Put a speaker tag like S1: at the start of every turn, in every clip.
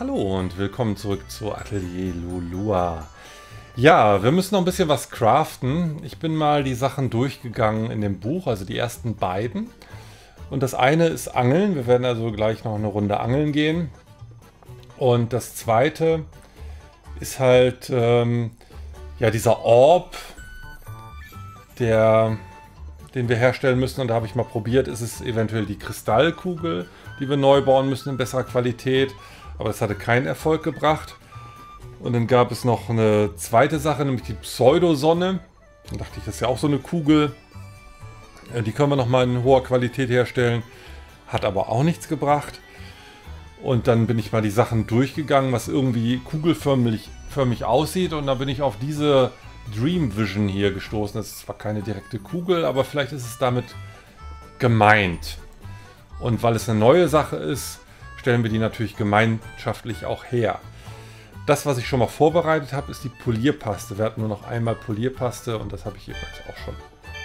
S1: Hallo und willkommen zurück zu Atelier Lulua. Ja, wir müssen noch ein bisschen was craften. Ich bin mal die Sachen durchgegangen in dem Buch, also die ersten beiden. Und das eine ist Angeln. Wir werden also gleich noch eine Runde angeln gehen. Und das zweite ist halt ähm, ja dieser Orb, der, den wir herstellen müssen. Und da habe ich mal probiert, ist es eventuell die Kristallkugel, die wir neu bauen müssen in besserer Qualität aber das hatte keinen Erfolg gebracht. Und dann gab es noch eine zweite Sache, nämlich die Pseudosonne. Dann dachte ich, das ist ja auch so eine Kugel. Äh, die können wir nochmal in hoher Qualität herstellen. Hat aber auch nichts gebracht. Und dann bin ich mal die Sachen durchgegangen, was irgendwie kugelförmig förmig aussieht. Und da bin ich auf diese Dream Vision hier gestoßen. Das ist zwar keine direkte Kugel, aber vielleicht ist es damit gemeint. Und weil es eine neue Sache ist, stellen wir die natürlich gemeinschaftlich auch her. Das, was ich schon mal vorbereitet habe, ist die Polierpaste. Wir hatten nur noch einmal Polierpaste und das habe ich jeweils auch schon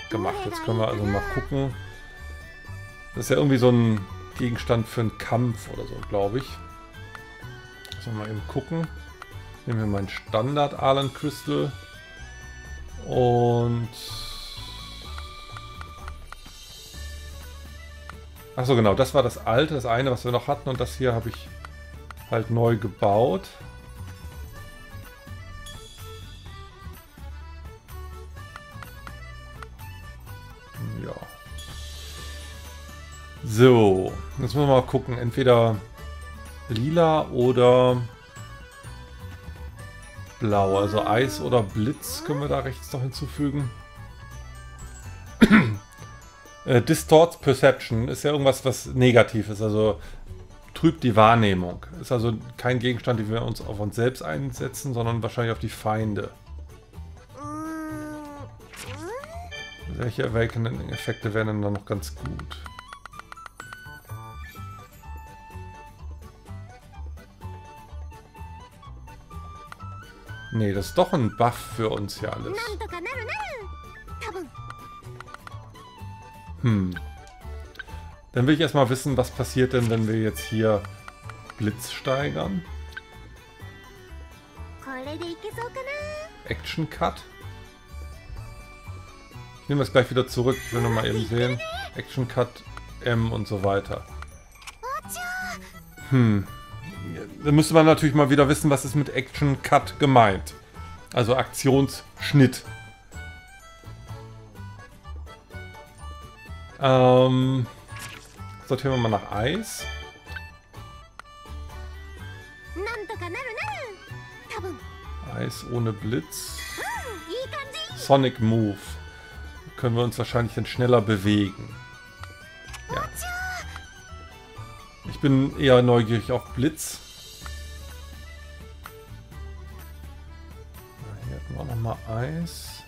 S1: gemacht. Jetzt können wir also mal gucken. Das ist ja irgendwie so ein Gegenstand für einen Kampf oder so, glaube ich. Müssen wir mal eben gucken. Nehmen wir meinen Standard Alan Crystal und Achso, genau, das war das alte, das eine, was wir noch hatten. Und das hier habe ich halt neu gebaut. Ja. So, jetzt müssen wir mal gucken. Entweder lila oder blau. Also Eis oder Blitz können wir da rechts noch hinzufügen. Äh, Distorts Perception ist ja irgendwas, was negativ ist, also trübt die Wahrnehmung. Ist also kein Gegenstand, den wir uns auf uns selbst einsetzen, sondern wahrscheinlich auf die Feinde. Welche Awakening-Effekte wären dann noch ganz gut? Nee, das ist doch ein Buff für uns hier alles. Hm. Dann will ich erstmal wissen, was passiert denn, wenn wir jetzt hier Blitz steigern. Action Cut. Ich nehme das gleich wieder zurück. Ich will noch mal eben sehen. Action Cut, M und so weiter. Hm. Dann müsste man natürlich mal wieder wissen, was ist mit Action Cut gemeint. Also Aktionsschnitt. Ähm, sortieren wir mal nach Eis. Eis ohne Blitz. Sonic Move. Können wir uns wahrscheinlich dann schneller bewegen. Ja. Ich bin eher neugierig auf Blitz. Hier hätten wir nochmal Eis.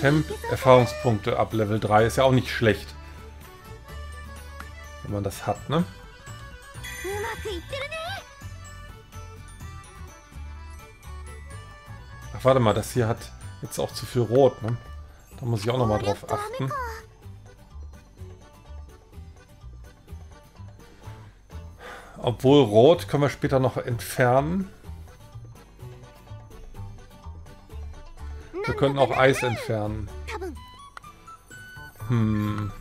S1: Temp-Erfahrungspunkte ab Level 3 ist ja auch nicht schlecht. Wenn man das hat, ne? Ach, warte mal, das hier hat jetzt auch zu viel Rot, ne? Da muss ich auch nochmal drauf achten. Obwohl Rot können wir später noch entfernen. Könnten auch Eis entfernen. Hm.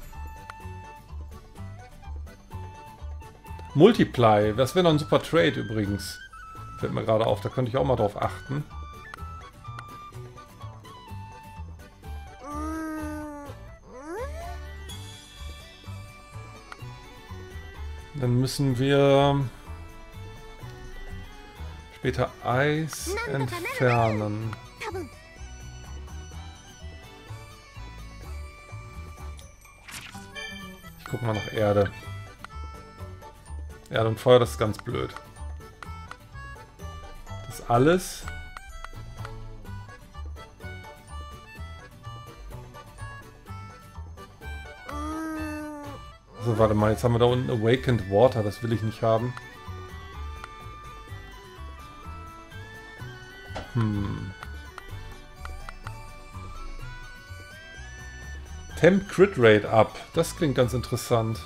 S1: Multiply. Das wäre noch ein super Trade übrigens. Fällt mir gerade auf. Da könnte ich auch mal drauf achten. Dann müssen wir später Eis entfernen. Gucken wir nach Erde. Erde und Feuer, das ist ganz blöd. Das alles. So, warte mal, jetzt haben wir da unten Awakened Water, das will ich nicht haben. Hm. Temp Crit Rate ab. Das klingt ganz interessant.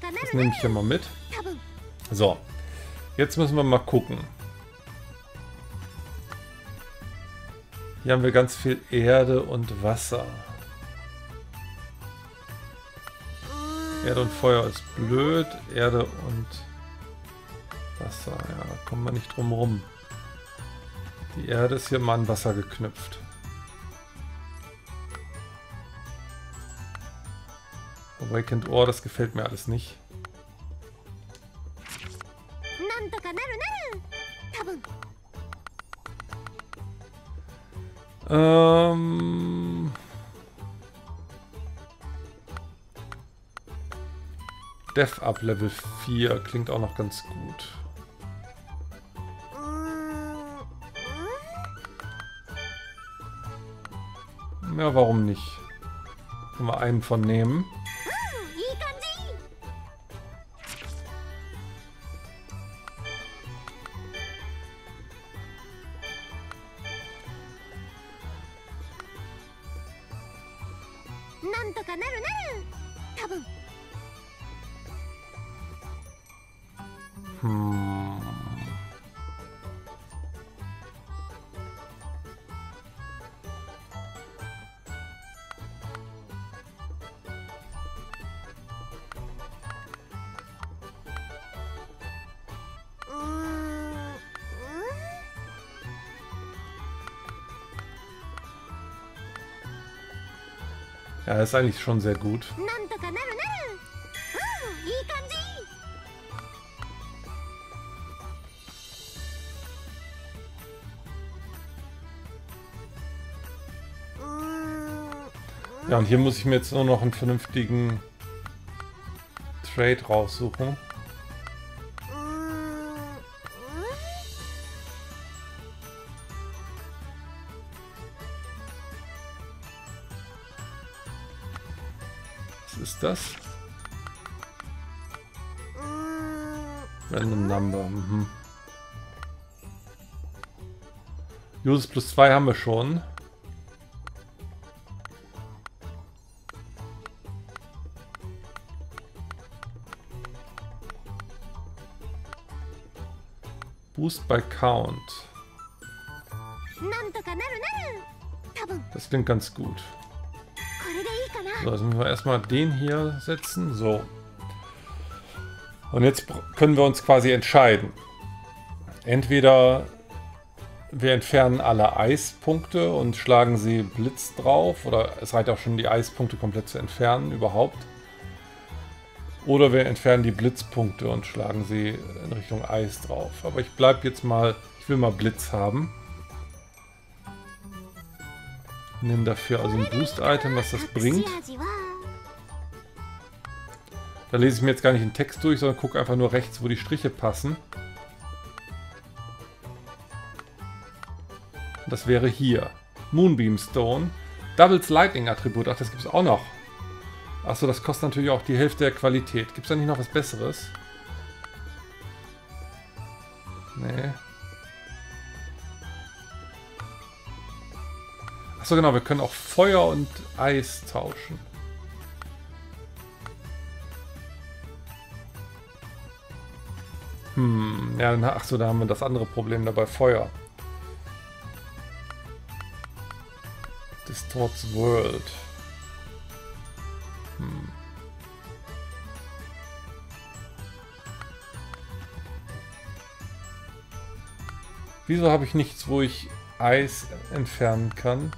S1: Das nehme ich hier mal mit. So. Jetzt müssen wir mal gucken. Hier haben wir ganz viel Erde und Wasser. Erde und Feuer ist blöd. Erde und Wasser. Ja, da kommen wir nicht drum rum. Die Erde ist hier mal an Wasser geknüpft. Awakened Ohr, das gefällt mir alles nicht. Ähm... Death Up Level 4 klingt auch noch ganz gut. Ja, warum nicht? Können wir einen von nehmen.
S2: とかなるなる。多分。
S1: Ja, ist eigentlich schon sehr gut. Ja, und hier muss ich mir jetzt nur noch einen vernünftigen Trade raussuchen. Uses plus 2 haben wir schon. Boost by Count. Das klingt ganz gut. So, jetzt müssen wir erstmal den hier setzen. So. Und jetzt können wir uns quasi entscheiden. Entweder wir entfernen alle Eispunkte und schlagen sie Blitz drauf. Oder es reicht auch schon, die Eispunkte komplett zu entfernen überhaupt. Oder wir entfernen die Blitzpunkte und schlagen sie in Richtung Eis drauf. Aber ich bleibe jetzt mal, ich will mal Blitz haben. Nimm dafür also ein Boost-Item, was das bringt. Da lese ich mir jetzt gar nicht den Text durch, sondern gucke einfach nur rechts, wo die Striche passen. Das wäre hier. Moonbeam Stone. Doubles Lightning Attribut. Ach, das gibt es auch noch. Achso, das kostet natürlich auch die Hälfte der Qualität. Gibt es da nicht noch was Besseres? Nee. Achso, genau. Wir können auch Feuer und Eis tauschen. Hm, ja, dann, ach so, da haben wir das andere Problem dabei, Feuer. Distorts World. Hm. Wieso habe ich nichts, wo ich Eis entfernen kann?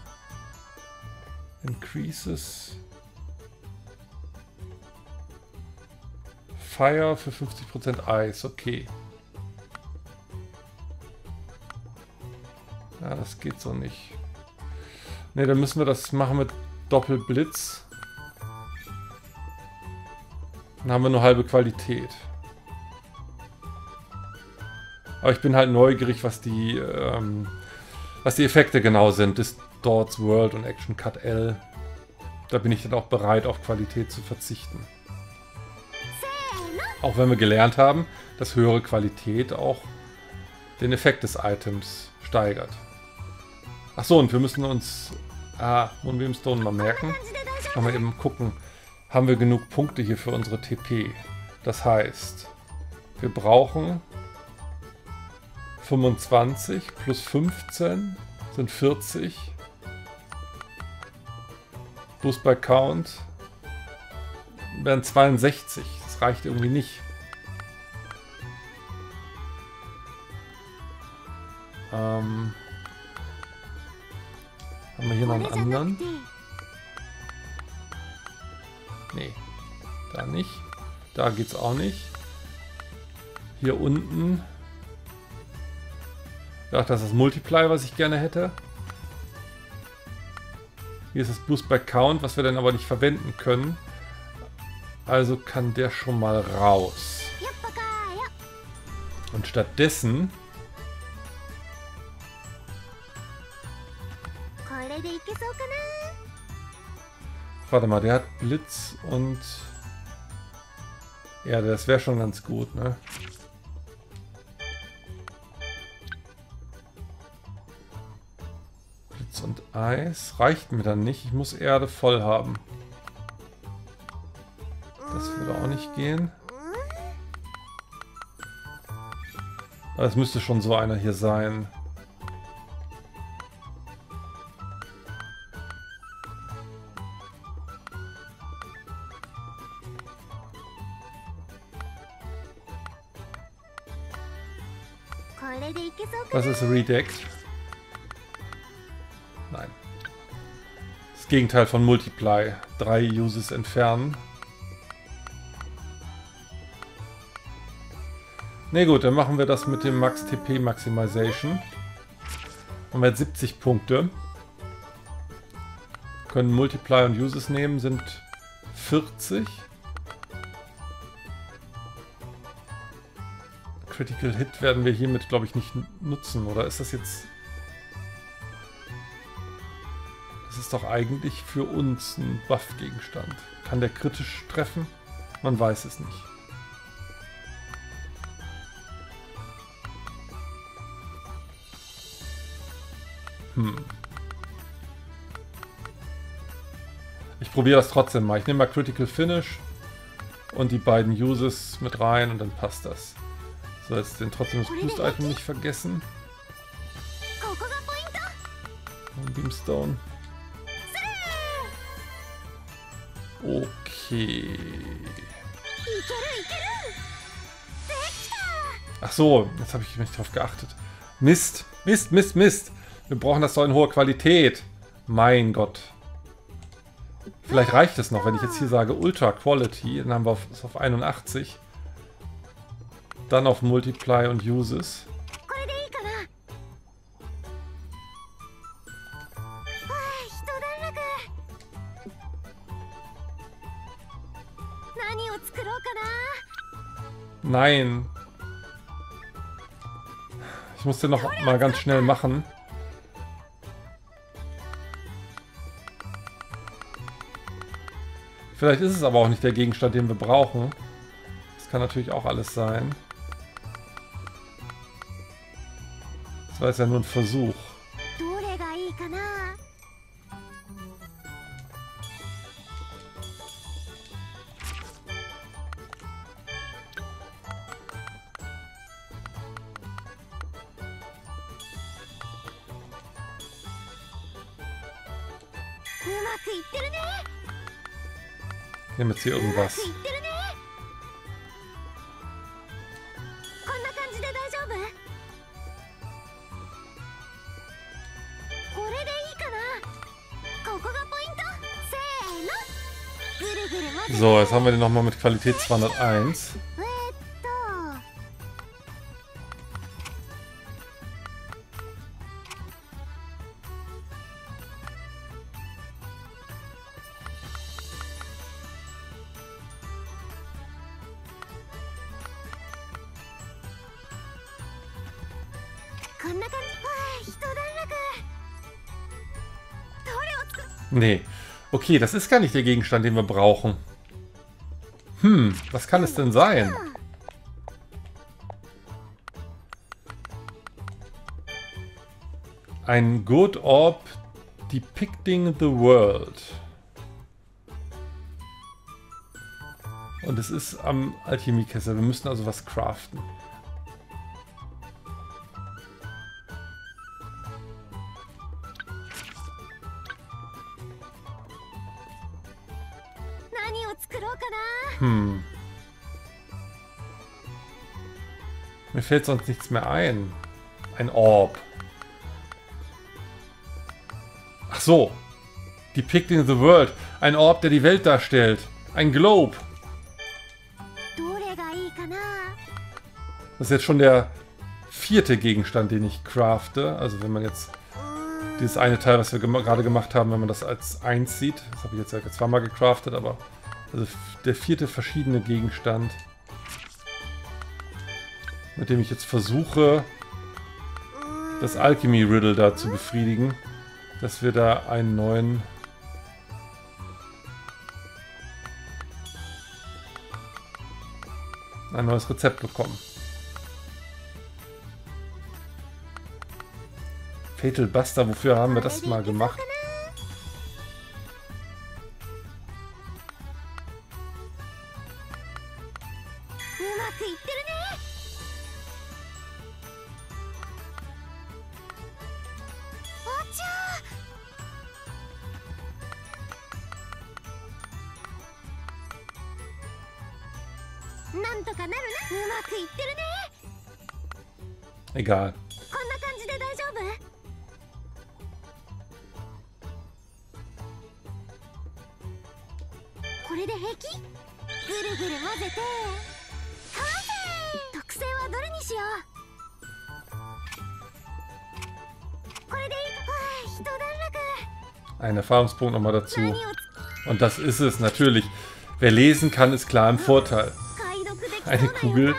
S1: Increases. Fire für 50% Eis, okay. Ja, das geht so nicht. Ne, dann müssen wir das machen mit Doppelblitz. Dann haben wir nur halbe Qualität. Aber ich bin halt neugierig, was die, ähm, was die Effekte genau sind. Distorts World und Action Cut L. Da bin ich dann auch bereit, auf Qualität zu verzichten. Auch wenn wir gelernt haben, dass höhere Qualität auch den Effekt des Items steigert. Ach so, und wir müssen uns Ah, Moonbeamstone mal merken. Mal eben gucken, haben wir genug Punkte hier für unsere TP. Das heißt, wir brauchen 25 plus 15 sind 40. Plus bei Count wären 62. Das reicht irgendwie nicht. Ähm... Um haben wir hier noch einen anderen? Nee, da nicht. Da geht's auch nicht. Hier unten. Ja, das ist das Multiply, was ich gerne hätte. Hier ist das Boost by Count, was wir dann aber nicht verwenden können. Also kann der schon mal raus. Und stattdessen Warte mal, der hat Blitz und... Ja, das wäre schon ganz gut, ne? Blitz und Eis reicht mir dann nicht. Ich muss Erde voll haben. Das würde auch nicht gehen. Aber es müsste schon so einer hier sein. Ist redeckt? Nein. Das Gegenteil von Multiply. Drei Uses entfernen. Ne gut, dann machen wir das mit dem Max TP Maximization. Haben wir jetzt 70 Punkte. Können Multiply und Uses nehmen, sind 40. Critical Hit werden wir hiermit, glaube ich, nicht nutzen. Oder ist das jetzt... Das ist doch eigentlich für uns ein Buff-Gegenstand. Kann der kritisch treffen? Man weiß es nicht. Hm. Ich probiere das trotzdem mal. Ich nehme mal Critical Finish und die beiden Uses mit rein und dann passt das. So, jetzt den trotzdem das Boost-Item nicht vergessen. Beamstone. Okay. Ach so, jetzt habe ich nicht drauf geachtet. Mist, Mist, Mist, Mist. Wir brauchen das doch in hoher Qualität. Mein Gott. Vielleicht reicht es noch, wenn ich jetzt hier sage Ultra Quality, dann haben wir es auf 81. Dann auf Multiply und Uses. Nein. Ich muss den noch mal ganz schnell machen. Vielleicht ist es aber auch nicht der Gegenstand, den wir brauchen. Das kann natürlich auch alles sein. Das war jetzt ja nur ein Versuch. Nehmen jetzt hier irgendwas. So, jetzt haben wir den nochmal mit Qualität 201. Nee. Okay, das ist gar nicht der Gegenstand, den wir brauchen. Hm, was kann es denn sein? Ein Good Orb Depicting the World. Und es ist am Alchemiekessel. Wir müssen also was craften. Hm. Mir fällt sonst nichts mehr ein. Ein Orb. Ach so. Depicting the World. Ein Orb, der die Welt darstellt. Ein Globe. Das ist jetzt schon der vierte Gegenstand, den ich crafte. Also wenn man jetzt dieses eine Teil, was wir gem gerade gemacht haben, wenn man das als eins sieht. Das habe ich jetzt ja zweimal gecraftet, aber also der vierte verschiedene Gegenstand, mit dem ich jetzt versuche, das Alchemy Riddle da zu befriedigen, dass wir da einen neuen ein neues Rezept bekommen. Fatal Buster, wofür haben wir das mal gemacht? Ein Erfahrungspunkt nochmal dazu. Und das ist es natürlich. Wer lesen kann, ist klar im Vorteil. Eine Kugel,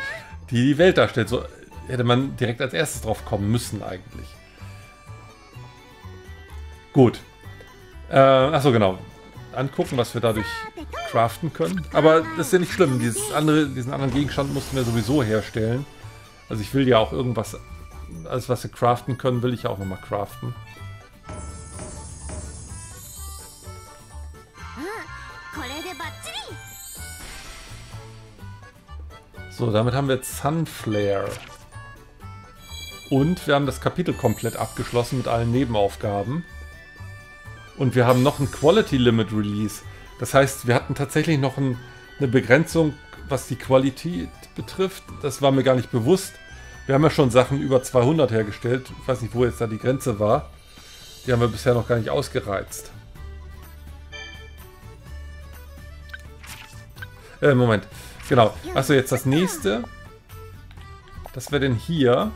S1: die die Welt darstellt. So hätte man direkt als erstes drauf kommen müssen eigentlich. Gut. Äh, achso, genau. Angucken, was wir dadurch craften können. Aber das ist ja nicht schlimm. Andere, diesen anderen Gegenstand mussten wir sowieso herstellen. Also ich will ja auch irgendwas, alles was wir craften können, will ich ja auch nochmal craften. So, damit haben wir Sunflare. Und wir haben das Kapitel komplett abgeschlossen mit allen Nebenaufgaben. Und wir haben noch ein Quality Limit Release. Das heißt, wir hatten tatsächlich noch ein, eine Begrenzung, was die Qualität betrifft. Das war mir gar nicht bewusst. Wir haben ja schon Sachen über 200 hergestellt. Ich weiß nicht, wo jetzt da die Grenze war. Die haben wir bisher noch gar nicht ausgereizt. Äh, Moment. Genau. Achso, jetzt das nächste. Das wäre denn hier.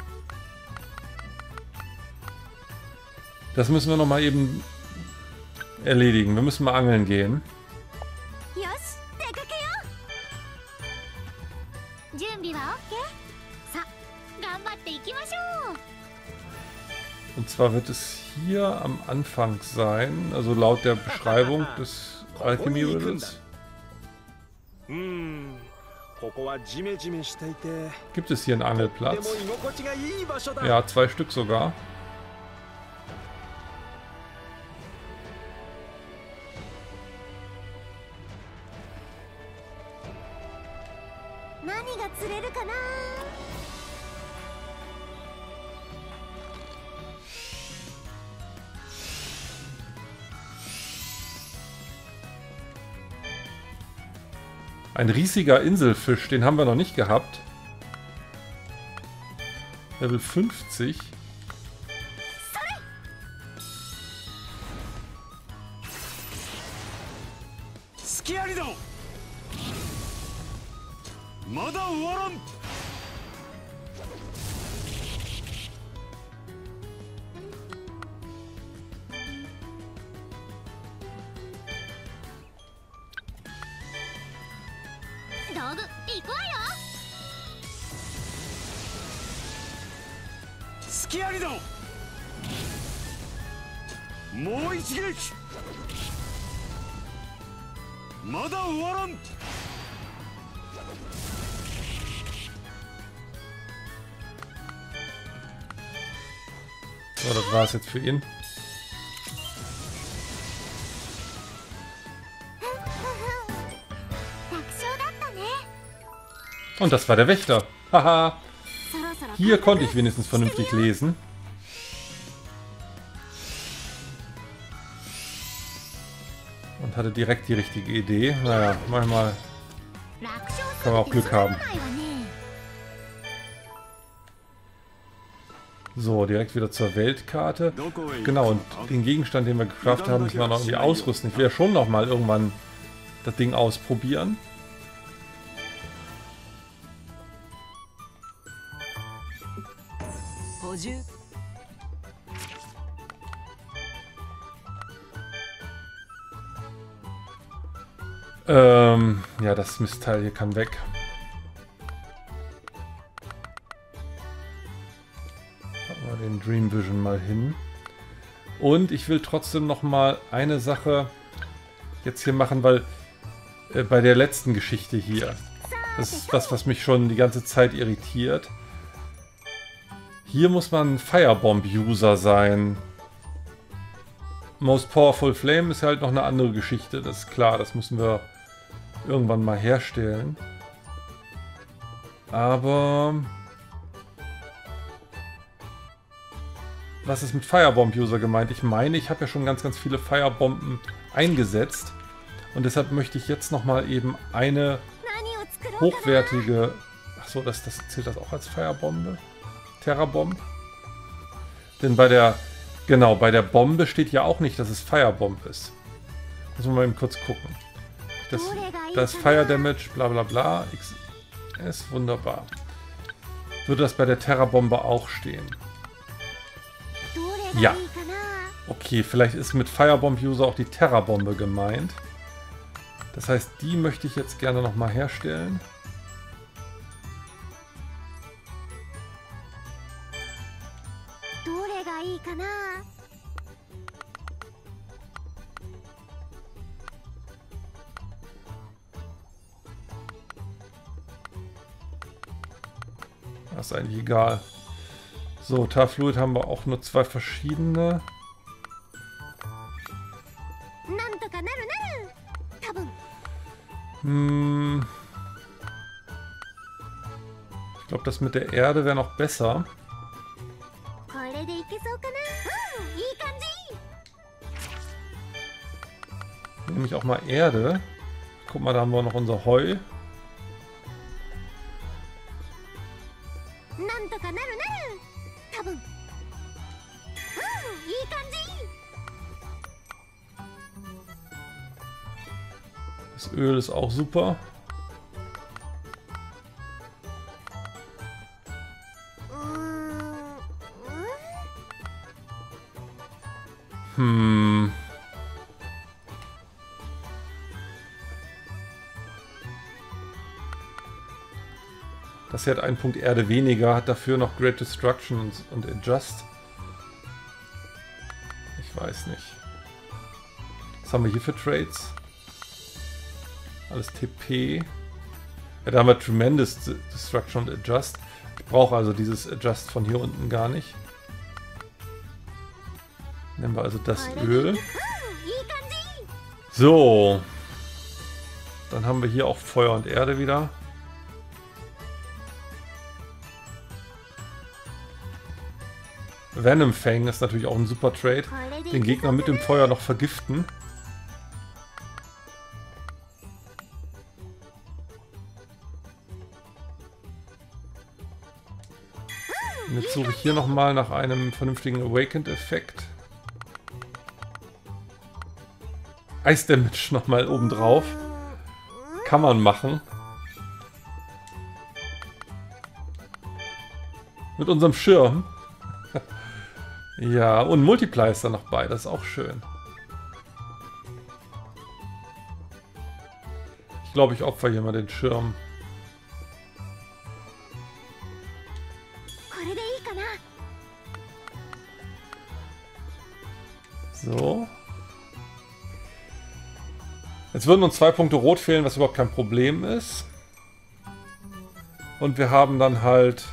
S1: Das müssen wir nochmal eben erledigen. Wir müssen mal angeln gehen. Und zwar wird es hier am Anfang sein, also laut der Beschreibung des Alchemy Riddles. Gibt es hier einen Angelplatz? Ja, zwei Stück sogar. Ein riesiger Inselfisch, den haben wir noch nicht gehabt. Level 50. So, das war es jetzt für ihn. Und das war der Wächter. Haha. Hier konnte ich wenigstens vernünftig lesen. Und hatte direkt die richtige Idee. Naja, manchmal kann man auch Glück haben. So, direkt wieder zur Weltkarte. Genau, und den Gegenstand, den wir geschafft haben, müssen wir noch irgendwie ausrüsten. Ich will ja schon nochmal irgendwann das Ding ausprobieren. Ähm, ja, das Mistteil hier kann weg. Dream Vision mal hin. Und ich will trotzdem noch mal eine Sache jetzt hier machen, weil äh, bei der letzten Geschichte hier, das ist was, was mich schon die ganze Zeit irritiert. Hier muss man Firebomb-User sein. Most Powerful Flame ist halt noch eine andere Geschichte, das ist klar, das müssen wir irgendwann mal herstellen. Aber... was ist mit Firebomb-User gemeint? Ich meine, ich habe ja schon ganz, ganz viele Firebomben eingesetzt. Und deshalb möchte ich jetzt nochmal eben eine hochwertige... Achso, das, das zählt das auch als Firebombe? Terrabomb? Denn bei der... Genau, bei der Bombe steht ja auch nicht, dass es Firebomb ist. Müssen wir mal eben kurz gucken. Das, das Fire Damage, bla bla bla, XS, wunderbar. Würde das bei der Terrabombe auch stehen. Ja. Okay, vielleicht ist mit Firebomb-User auch die Terra-Bombe gemeint. Das heißt, die möchte ich jetzt gerne nochmal herstellen. Das ist eigentlich egal. So, Tarfluid haben wir auch nur zwei verschiedene. Hm. Ich glaube, das mit der Erde wäre noch besser. Nehme ich auch mal Erde. Guck mal, da haben wir noch unser Heu.
S2: 感じ
S1: Das Öl ist auch super.
S2: うーんうん
S1: Hm. Das hier hat einen Punkt Erde weniger, hat dafür noch Great Destruction und, und Adjust. weiß nicht. Was haben wir hier für Trades? Alles TP. Ja, da haben wir Tremendous Destruction und Adjust. Ich brauche also dieses Adjust von hier unten gar nicht. Nehmen wir also das Öl. So. Dann haben wir hier auch Feuer und Erde wieder. Venom Fang ist natürlich auch ein super Trade. Den Gegner mit dem Feuer noch vergiften. Und jetzt suche ich hier nochmal nach einem vernünftigen Awakened-Effekt. Eis-Damage nochmal obendrauf. Kann man machen. Mit unserem Schirm ja, und Multiply ist da noch bei, das ist auch schön. Ich glaube, ich opfer hier mal den Schirm. So. Jetzt würden uns zwei Punkte rot fehlen, was überhaupt kein Problem ist. Und wir haben dann halt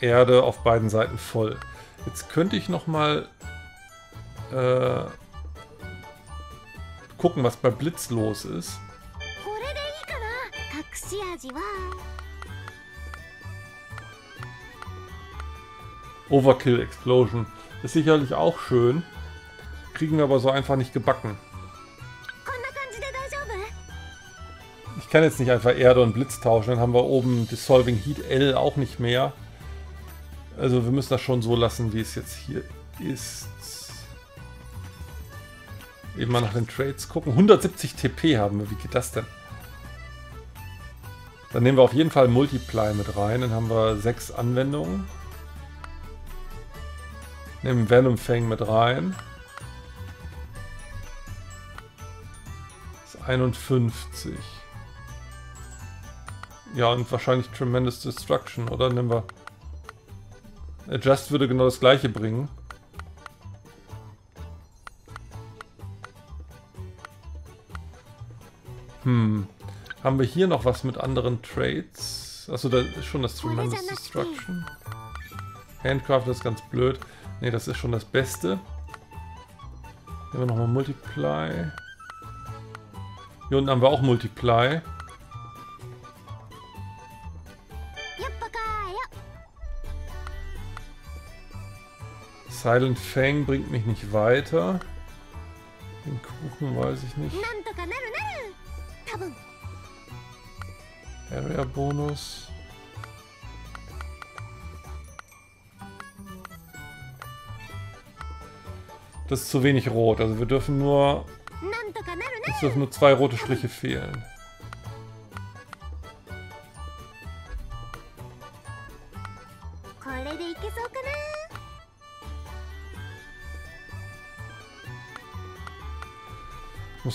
S1: Erde auf beiden Seiten voll. Jetzt könnte ich nochmal äh, gucken, was bei Blitz los ist. Overkill Explosion. Ist sicherlich auch schön. Kriegen wir aber so einfach nicht gebacken. Ich kann jetzt nicht einfach Erde und Blitz tauschen, dann haben wir oben Dissolving Heat L auch nicht mehr. Also wir müssen das schon so lassen, wie es jetzt hier ist. Eben mal nach den Trades gucken. 170 TP haben wir, wie geht das denn? Dann nehmen wir auf jeden Fall Multiply mit rein, dann haben wir sechs Anwendungen. Nehmen Venom Fang mit rein. Das ist 51. Ja, und wahrscheinlich Tremendous Destruction, oder? Nehmen wir. Adjust würde genau das gleiche bringen. Hm. Haben wir hier noch was mit anderen Trades? Achso, da ist schon das Tremendous Destruction. Handcraft ist ganz blöd. Ne, das ist schon das Beste. Nehmen wir nochmal Multiply. Hier unten haben wir auch Multiply. Silent Fang bringt mich nicht weiter. Den Kuchen weiß ich nicht. Area Bonus. Das ist zu wenig rot, also wir dürfen nur... Es dürfen nur zwei rote Striche fehlen.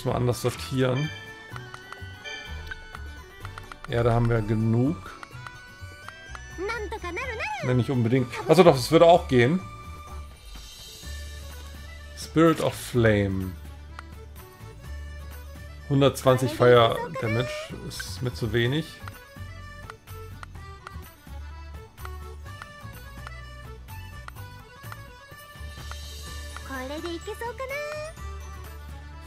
S1: muss man anders sortieren. Erde haben wir genug. Wenn nicht unbedingt. Achso doch, es würde auch gehen. Spirit of Flame. 120 Fire Damage ist mir zu wenig.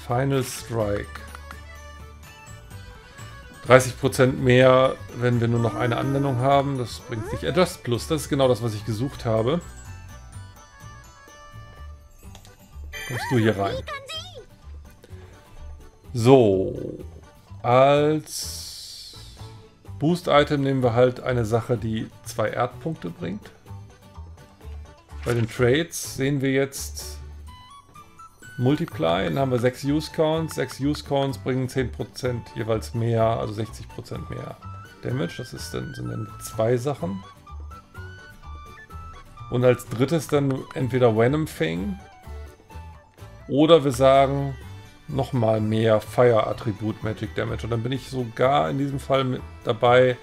S1: Final Strike. 30% mehr, wenn wir nur noch eine Anwendung haben. Das bringt sich Adjust Plus. Das ist genau das, was ich gesucht habe. Kommst du hier rein. So. Als Boost-Item nehmen wir halt eine Sache, die zwei Erdpunkte bringt. Bei den Trades sehen wir jetzt Multiply, dann haben wir 6 Use Counts. 6 Use Counts bringen 10% jeweils mehr, also 60% mehr Damage. Das ist dann, sind dann zwei Sachen. Und als drittes dann entweder Venom Fang oder wir sagen nochmal mehr Fire-Attribut Magic Damage. Und dann bin ich sogar in diesem Fall mit dabei,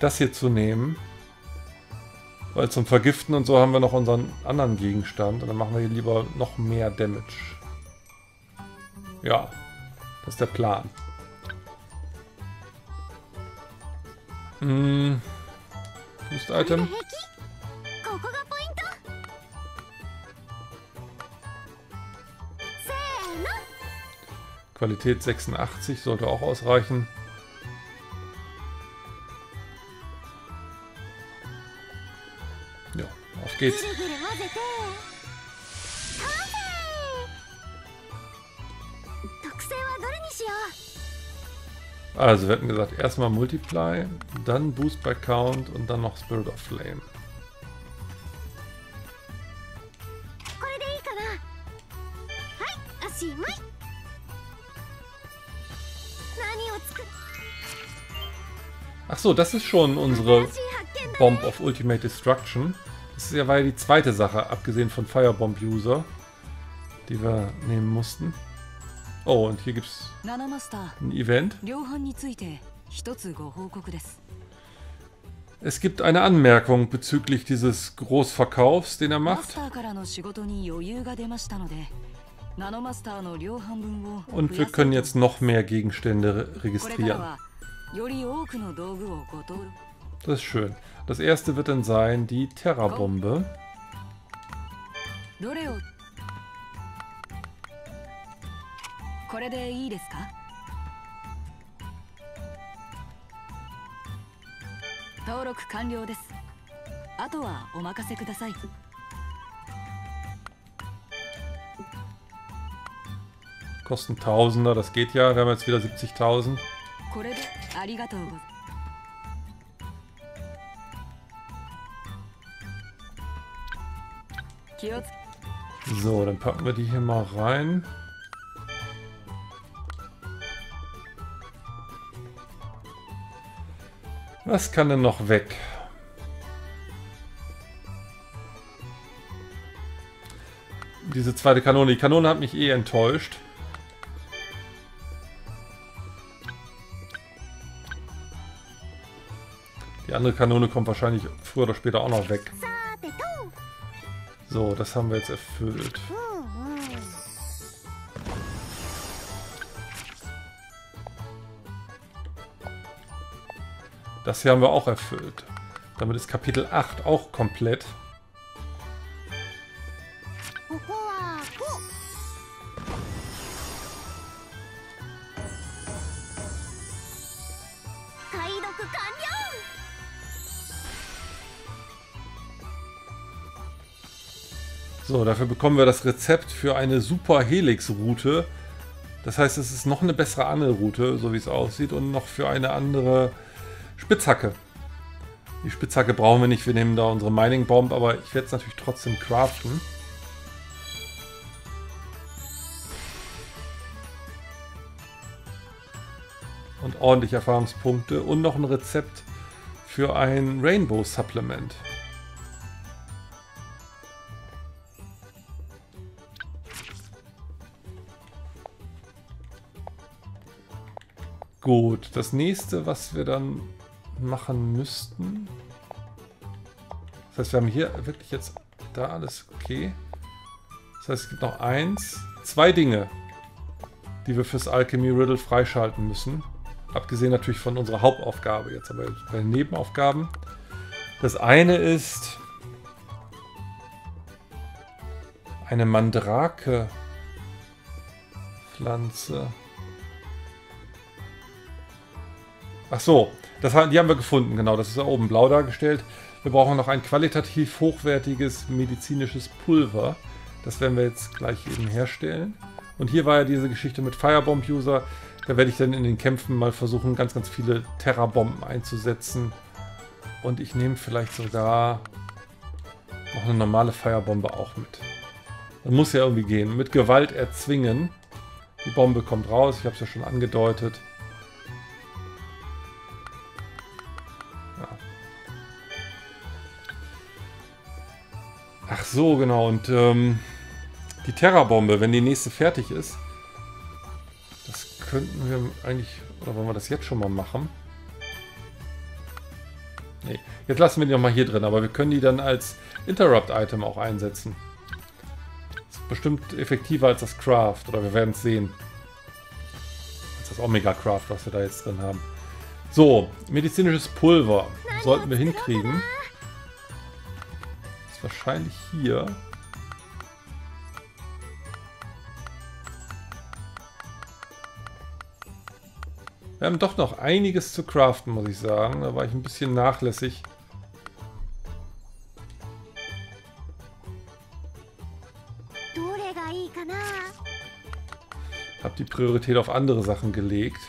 S1: das hier zu nehmen. Weil zum Vergiften und so haben wir noch unseren anderen Gegenstand. Und dann machen wir hier lieber noch mehr Damage. Ja, das ist der Plan. Hm. Boost Item. Qualität 86 sollte auch ausreichen. Auf geht's. Also wir hatten gesagt, erstmal Multiply, dann Boost by Count und dann noch Spirit of Flame. Achso, das ist schon unsere Bomb of Ultimate Destruction. Das war ja die zweite Sache, abgesehen von Firebomb-User, die wir nehmen mussten. Oh, und hier
S3: gibt es
S1: ein Event. Es gibt eine Anmerkung bezüglich dieses Großverkaufs, den er macht. Und wir können jetzt noch mehr Gegenstände registrieren. Das ist schön. Das erste wird dann sein die Terra-Bombe. Kosten Tausender, das geht ja. Wir haben jetzt wieder 70.000. So, dann packen wir die hier mal rein. Was kann denn noch weg? Diese zweite Kanone. Die Kanone hat mich eh enttäuscht. Die andere Kanone kommt wahrscheinlich früher oder später auch noch weg. So, das haben wir jetzt erfüllt. Das hier haben wir auch erfüllt. Damit ist Kapitel 8 auch komplett. Dafür bekommen wir das Rezept für eine Super Helix-Route. Das heißt, es ist noch eine bessere Angelroute, so wie es aussieht, und noch für eine andere Spitzhacke. Die Spitzhacke brauchen wir nicht, wir nehmen da unsere Mining Bomb, aber ich werde es natürlich trotzdem craften. Und ordentlich Erfahrungspunkte und noch ein Rezept für ein Rainbow Supplement. Gut, das nächste, was wir dann machen müssten. Das heißt, wir haben hier wirklich jetzt da alles okay. Das heißt, es gibt noch eins, zwei Dinge, die wir fürs Alchemy Riddle freischalten müssen. Abgesehen natürlich von unserer Hauptaufgabe jetzt, aber bei den Nebenaufgaben. Das eine ist eine Mandrake-Pflanze. Ach so, das, die haben wir gefunden, genau. Das ist da oben blau dargestellt. Wir brauchen noch ein qualitativ hochwertiges medizinisches Pulver. Das werden wir jetzt gleich eben herstellen. Und hier war ja diese Geschichte mit Firebomb-User. Da werde ich dann in den Kämpfen mal versuchen, ganz, ganz viele Terrabomben einzusetzen. Und ich nehme vielleicht sogar noch eine normale Firebombe auch mit. Das muss ja irgendwie gehen. Mit Gewalt erzwingen. Die Bombe kommt raus. Ich habe es ja schon angedeutet. So, genau. Und ähm, die Terrabombe, wenn die nächste fertig ist, das könnten wir eigentlich, oder wollen wir das jetzt schon mal machen? Nee, jetzt lassen wir die nochmal hier drin, aber wir können die dann als Interrupt-Item auch einsetzen. Ist bestimmt effektiver als das Craft, oder wir werden es sehen. Als das Omega Craft, was wir da jetzt drin haben. So, medizinisches Pulver sollten wir hinkriegen. Ist wahrscheinlich hier. Wir haben doch noch einiges zu craften, muss ich sagen. Da war ich ein bisschen nachlässig. Hab die Priorität auf andere Sachen gelegt.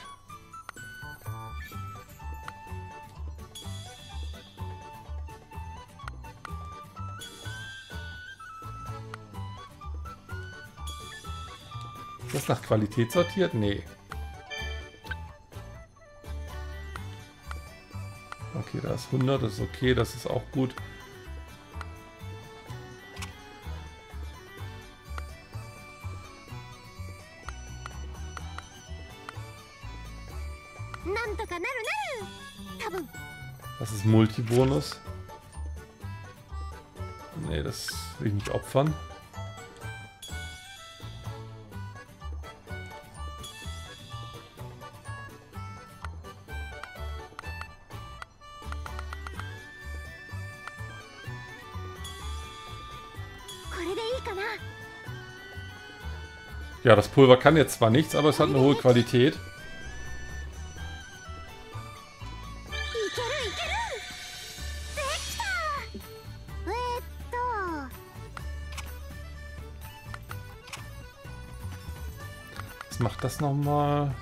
S1: Qualität sortiert? Nee. Okay, da ist 100, das ist okay, das ist auch gut. Das ist Multibonus. Nee, das will ich nicht opfern. Ja, das Pulver kann jetzt zwar nichts, aber es hat eine hohe Qualität. Was macht das nochmal?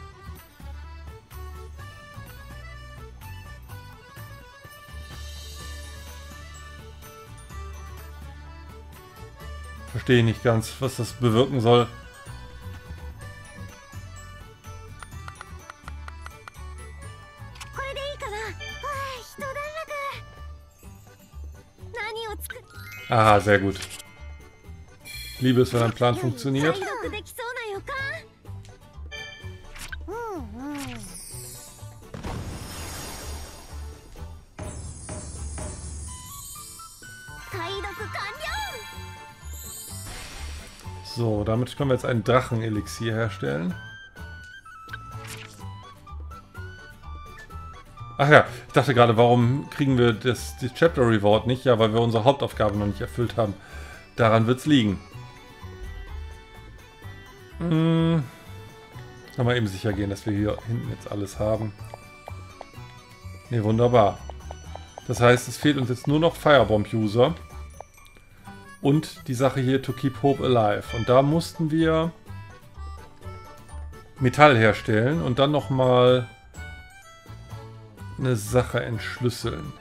S1: Verstehe nicht ganz, was das bewirken soll. Ah, sehr gut. Liebe es, wenn ein Plan funktioniert. So, damit können wir jetzt ein Drachenelixier herstellen. Ach ja, ich dachte gerade, warum kriegen wir das, das Chapter Reward nicht? Ja, weil wir unsere Hauptaufgabe noch nicht erfüllt haben. Daran wird es liegen. Hm. Noch mal eben sicher gehen, dass wir hier hinten jetzt alles haben. Ne, wunderbar. Das heißt, es fehlt uns jetzt nur noch Firebomb-User. Und die Sache hier, to keep hope alive. Und da mussten wir Metall herstellen und dann nochmal eine Sache entschlüsseln.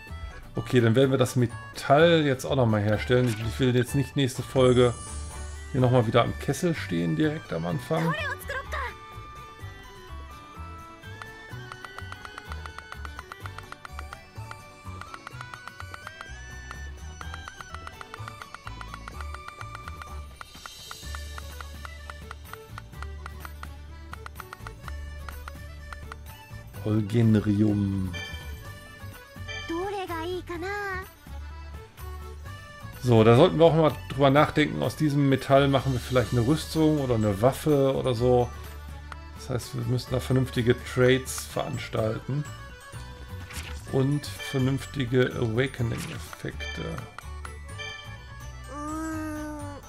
S1: Okay, dann werden wir das Metall jetzt auch nochmal herstellen. Ich will jetzt nicht nächste Folge hier nochmal wieder am Kessel stehen, direkt am Anfang.
S2: Genrium.
S1: So, da sollten wir auch mal drüber nachdenken. Aus diesem Metall machen wir vielleicht eine Rüstung oder eine Waffe oder so. Das heißt, wir müssen da vernünftige Trades veranstalten. Und vernünftige Awakening-Effekte.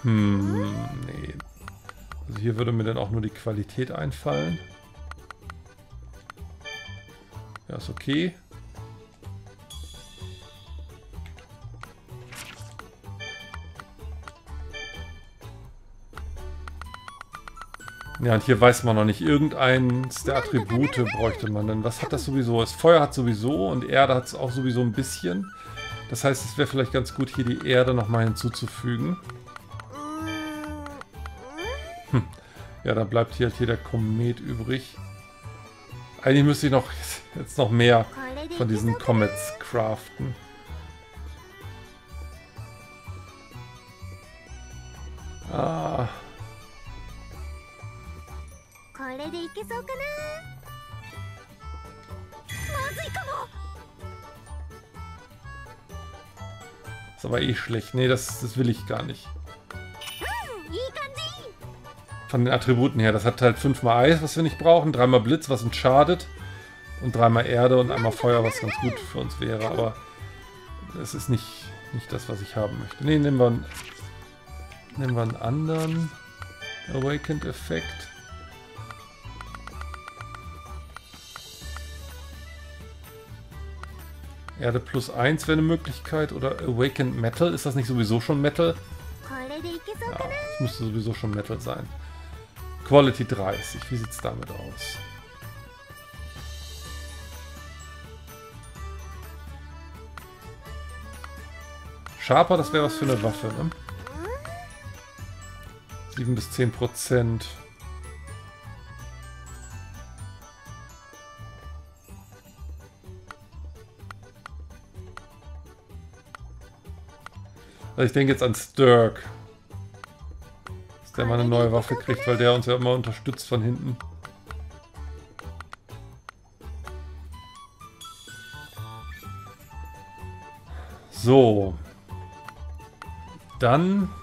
S2: Mm.
S1: Hm, nee. Also hier würde mir dann auch nur die Qualität einfallen. Ja, ist okay. Ja, und hier weiß man noch nicht. Irgendeins der Attribute bräuchte man denn. Was hat das sowieso? Das Feuer hat sowieso und Erde hat es auch sowieso ein bisschen. Das heißt, es wäre vielleicht ganz gut, hier die Erde nochmal hinzuzufügen.
S2: うーん
S1: Ja, da bleibt hier halt hier der Komet übrig. Eigentlich müsste ich noch jetzt noch mehr von diesen Comets craften. Ah.
S2: Das
S1: Ist aber eh schlecht. Nee, das, das will ich gar nicht von den Attributen her. Das hat halt fünfmal Eis, was wir nicht brauchen, dreimal Blitz, was uns schadet und dreimal Erde und einmal Feuer, was ganz gut für uns wäre, aber es ist nicht, nicht das, was ich haben möchte. Ne, nehmen wir einen, nehmen wir einen anderen Awakened Effekt. Erde plus 1 wäre eine Möglichkeit oder Awakened Metal, ist das nicht sowieso schon Metal? Ja, das müsste sowieso schon Metal sein. Quality 30. Wie sieht's damit aus? Sharper, das wäre was für eine Waffe, ne? 7 bis 10 Prozent. Also ich denke jetzt an Sturk. Dass der mal eine neue Waffe kriegt, weil der uns ja immer unterstützt von hinten. So. Dann.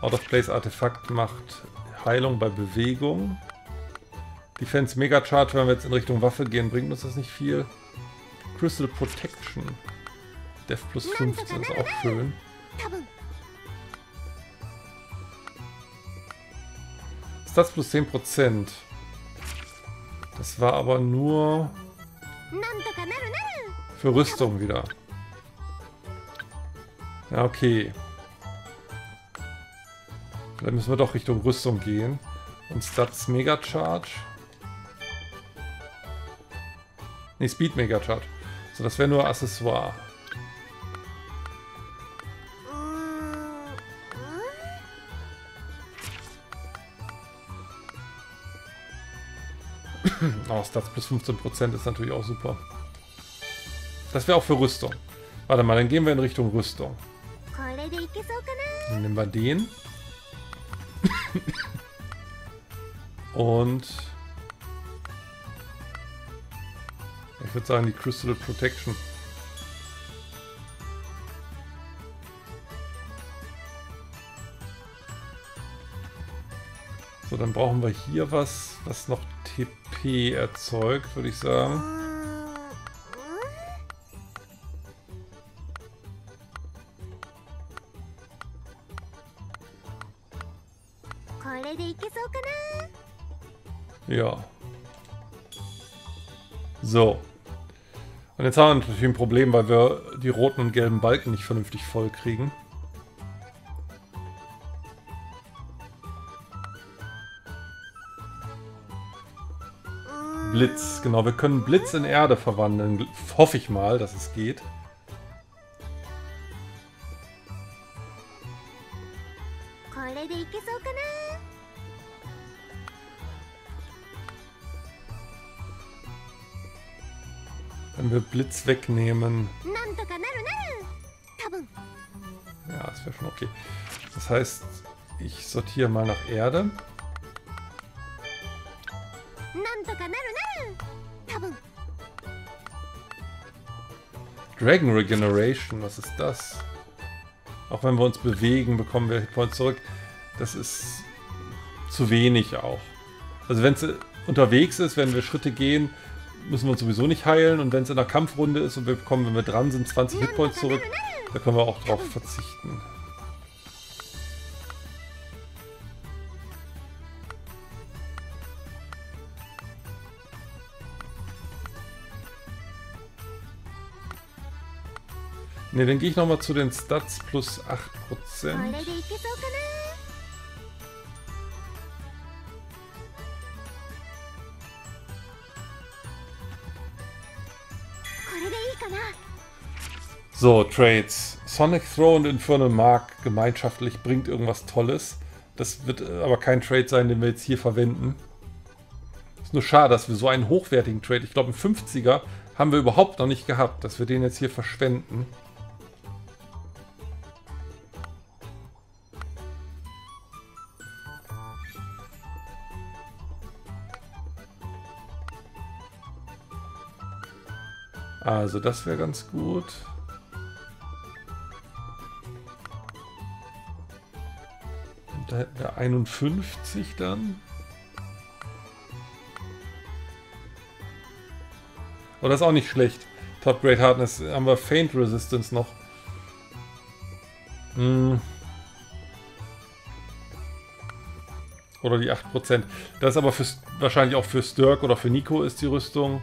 S1: Out of Place Artefakt macht Heilung bei Bewegung. Defense Mega Charge, wenn wir jetzt in Richtung Waffe gehen, bringt uns das nicht viel. Crystal Protection. Def plus 15 ist auch schön. Stats plus 10%. Das war aber nur für Rüstung wieder. Ja, okay. Vielleicht müssen wir doch Richtung Rüstung gehen. Und Stats Mega Charge. Ne, Speed Mega Charge. So, das wäre nur Accessoire.
S2: Hm,
S1: aber Stats plus 15% ist natürlich auch super. Das wäre auch für Rüstung. Warte mal, dann gehen wir in Richtung Rüstung. Dann nehmen wir den. Und... Ich würde sagen, die Crystal Protection. So, dann brauchen wir hier was, was noch TP erzeugt, würde ich sagen. Ja. So. Und jetzt haben wir natürlich ein Problem, weil wir die roten und gelben Balken nicht vernünftig voll kriegen. Blitz, genau. Wir können Blitz in Erde verwandeln. Hoffe ich mal, dass es geht. Wenn wir Blitz wegnehmen. Ja, das wäre schon okay. Das heißt, ich sortiere mal nach Erde. Dragon Regeneration, was ist das? Auch wenn wir uns bewegen, bekommen wir Hitpoints zurück. Das ist zu wenig auch. Also wenn es unterwegs ist, wenn wir Schritte gehen, müssen wir uns sowieso nicht heilen. Und wenn es in der Kampfrunde ist und wir bekommen, wenn wir dran sind, 20 Hitpoints zurück, da können wir auch drauf verzichten. Ne, dann gehe ich nochmal zu den Stats plus 8%. So, Trades. Sonic Throw und Infernal Mark gemeinschaftlich bringt irgendwas Tolles. Das wird äh, aber kein Trade sein, den wir jetzt hier verwenden. Ist nur schade, dass wir so einen hochwertigen Trade, ich glaube einen 50er, haben wir überhaupt noch nicht gehabt, dass wir den jetzt hier verschwenden. Also das wäre ganz gut. Und da hätten wir 51 dann. Oh, das ist auch nicht schlecht. Top Grade Hardness haben wir Faint Resistance noch. Hm. Oder die 8%. Das ist aber für, wahrscheinlich auch für Stirk oder für Nico ist die Rüstung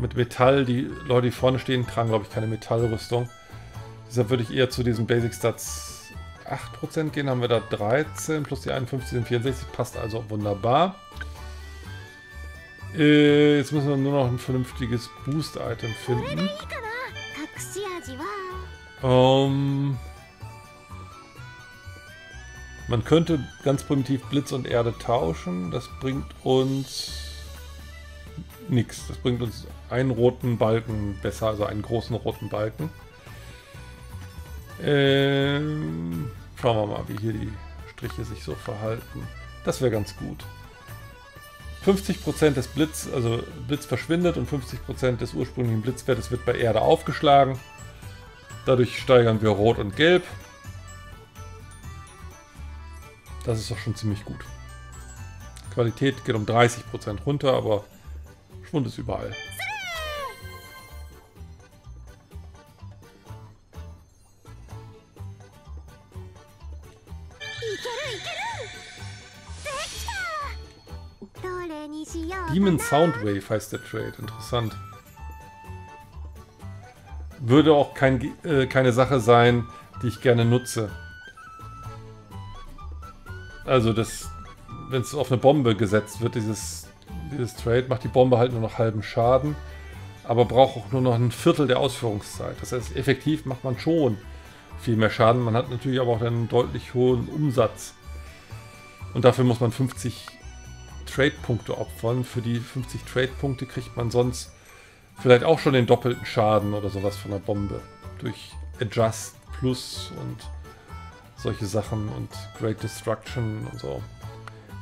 S1: mit Metall. Die Leute, die vorne stehen, tragen, glaube ich, keine Metallrüstung. Deshalb würde ich eher zu diesen Basic Stats 8% gehen. Haben wir da 13 plus die 51 sind 64. Passt also wunderbar. Äh, jetzt müssen wir nur noch ein vernünftiges Boost-Item finden. Ähm, man könnte ganz primitiv Blitz und Erde tauschen. Das bringt uns nichts. Das bringt uns einen roten Balken besser, also einen großen roten Balken. Ähm, schauen wir mal, wie hier die Striche sich so verhalten. Das wäre ganz gut. 50% des Blitz, also Blitz verschwindet und 50% des ursprünglichen Blitzwertes wird bei Erde aufgeschlagen. Dadurch steigern wir Rot und Gelb. Das ist doch schon ziemlich gut. Qualität geht um 30% runter, aber Schwund ist überall. Demon Soundwave heißt der Trade. Interessant. Würde auch kein, äh, keine Sache sein, die ich gerne nutze. Also das, wenn es auf eine Bombe gesetzt wird, dieses, dieses Trade, macht die Bombe halt nur noch halben Schaden, aber braucht auch nur noch ein Viertel der Ausführungszeit. Das heißt, effektiv macht man schon viel mehr Schaden. Man hat natürlich aber auch einen deutlich hohen Umsatz. Und dafür muss man 50 Trade-Punkte opfern. Für die 50 Trade-Punkte kriegt man sonst vielleicht auch schon den doppelten Schaden oder sowas von der Bombe. Durch Adjust Plus und solche Sachen und Great Destruction und so.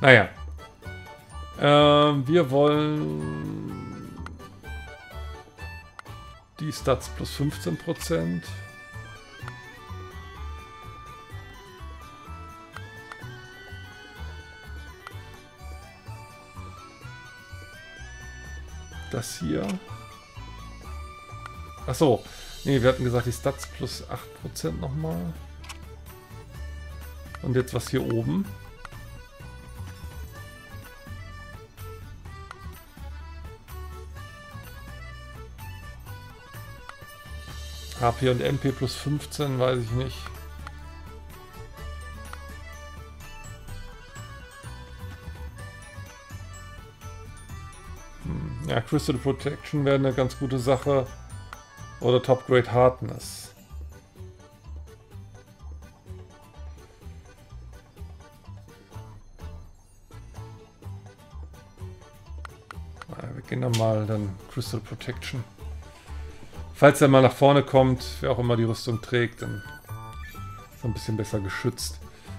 S1: Naja. Ähm, wir wollen die Stats plus 15%. Das hier. Achso. Wir hatten gesagt, die Stats plus 8% nochmal. Und jetzt was hier oben. HP und MP plus 15, weiß ich nicht. Crystal Protection wäre eine ganz gute Sache. Oder Top Grade Hardness. Wir gehen dann mal dann Crystal Protection. Falls er mal nach vorne kommt, wer auch immer die Rüstung trägt, dann ist er ein bisschen besser geschützt.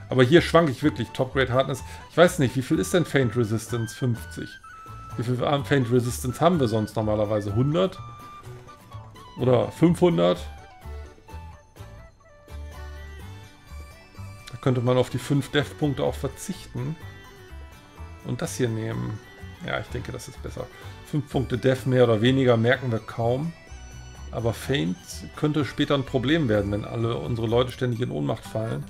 S1: Aber hier schwanke ich wirklich Top Grade Hardness. Ich weiß nicht, wie viel ist denn Faint Resistance? 50. Wie viel Faint Resistance haben wir sonst normalerweise? 100? Oder 500? Da könnte man auf die 5 Dev-Punkte auch verzichten. Und das hier nehmen. Ja, ich denke, das ist besser. 5 Punkte Dev mehr oder weniger merken wir kaum. Aber Faint könnte später ein Problem werden, wenn alle unsere Leute ständig in Ohnmacht fallen.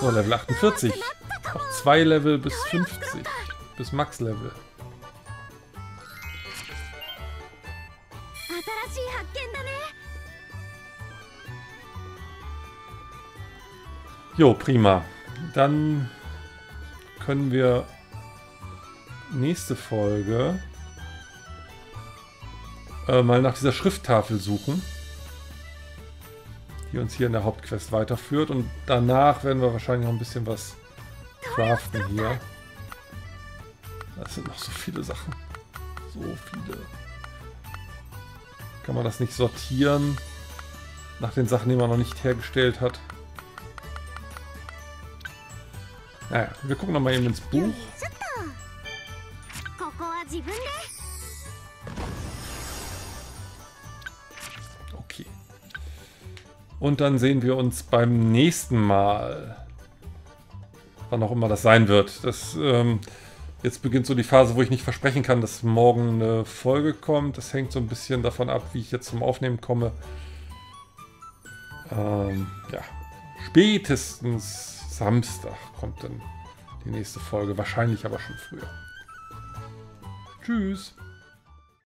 S1: So, Level 48. Noch zwei Level bis 50. Bis Max-Level. Jo, prima. Dann können wir nächste Folge äh, mal nach dieser Schrifttafel suchen, die uns hier in der Hauptquest weiterführt. Und danach werden wir wahrscheinlich noch ein bisschen was craften hier. Das sind noch so viele Sachen. So viele. Kann man das nicht sortieren nach den Sachen, die man noch nicht hergestellt hat? Naja, wir gucken nochmal eben ins Buch. Und dann sehen wir uns beim nächsten Mal. Wann auch immer das sein wird. Das, ähm, jetzt beginnt so die Phase, wo ich nicht versprechen kann, dass morgen eine Folge kommt. Das hängt so ein bisschen davon ab, wie ich jetzt zum Aufnehmen komme. Ähm, ja, spätestens Samstag kommt dann die nächste Folge. Wahrscheinlich aber schon früher. Tschüss.